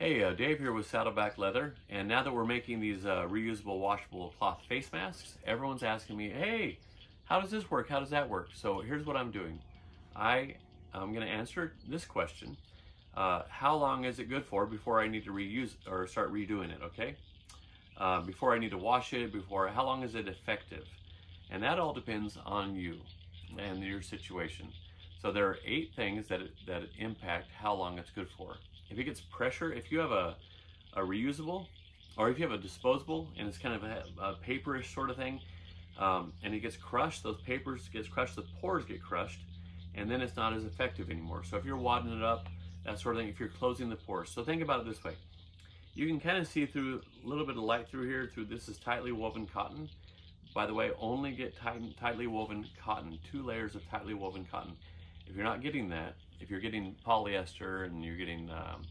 Hey, uh, Dave here with Saddleback Leather, and now that we're making these uh, reusable washable cloth face masks, everyone's asking me, hey, how does this work? How does that work? So here's what I'm doing. I, I'm gonna answer this question. Uh, how long is it good for before I need to reuse or start redoing it, okay? Uh, before I need to wash it, before, how long is it effective? And that all depends on you and your situation. So there are eight things that, that impact how long it's good for if it gets pressure, if you have a, a reusable, or if you have a disposable and it's kind of a, a paperish sort of thing, um, and it gets crushed, those papers gets crushed, the pores get crushed, and then it's not as effective anymore. So if you're wadding it up, that sort of thing, if you're closing the pores. So think about it this way. You can kind of see through a little bit of light through here, through this is tightly woven cotton. By the way, only get tight, tightly woven cotton, two layers of tightly woven cotton. If you're not getting that, if you're getting polyester and you're getting um,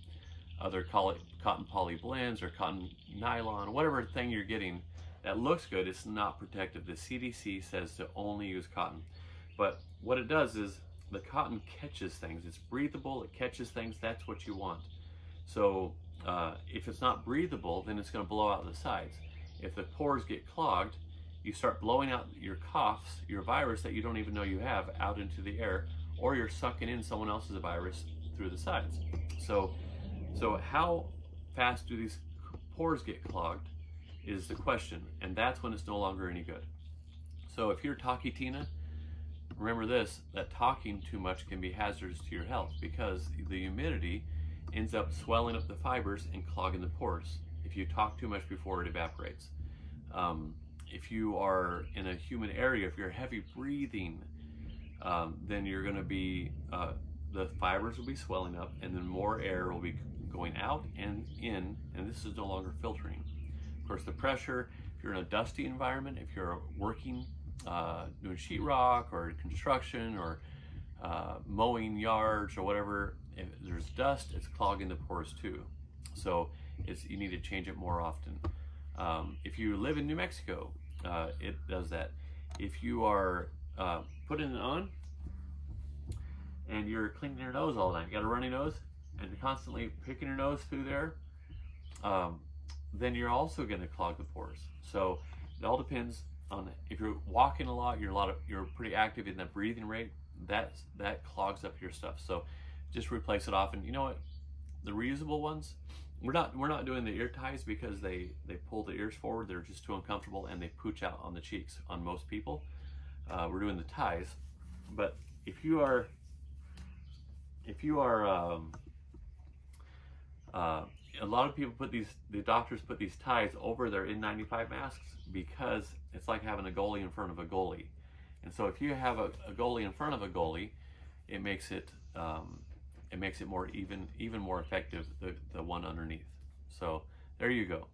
other cotton poly blends or cotton nylon, whatever thing you're getting that looks good, it's not protective. The CDC says to only use cotton. But what it does is the cotton catches things. It's breathable, it catches things, that's what you want. So uh, if it's not breathable, then it's gonna blow out the sides. If the pores get clogged, you start blowing out your coughs, your virus that you don't even know you have out into the air, or you're sucking in someone else's virus through the sides. So, so how fast do these pores get clogged is the question, and that's when it's no longer any good. So if you're talky Tina, remember this, that talking too much can be hazardous to your health because the humidity ends up swelling up the fibers and clogging the pores. If you talk too much before it evaporates. Um, if you are in a humid area, if you're heavy breathing, um, then you're going to be, uh, the fibers will be swelling up and then more air will be going out and in, and this is no longer filtering. Of course, the pressure, if you're in a dusty environment, if you're working, uh, doing sheetrock or construction or uh, mowing yards or whatever, if there's dust, it's clogging the pores too. So it's, you need to change it more often. Um, if you live in New Mexico, uh, it does that. If you are uh, putting it on and you're cleaning your nose all the time. you got a runny nose, and you're constantly picking your nose through there, um, then you're also going to clog the pores. So it all depends on if you're walking a lot, you're a lot of you're pretty active in that breathing rate. That that clogs up your stuff. So just replace it often. You know what? The reusable ones, we're not we're not doing the ear ties because they they pull the ears forward. They're just too uncomfortable and they pooch out on the cheeks on most people. Uh, we're doing the ties, but if you are if you are um, uh, a lot of people put these the doctors put these ties over their N95 masks because it's like having a goalie in front of a goalie, and so if you have a, a goalie in front of a goalie, it makes it um, it makes it more even even more effective the, the one underneath. So there you go.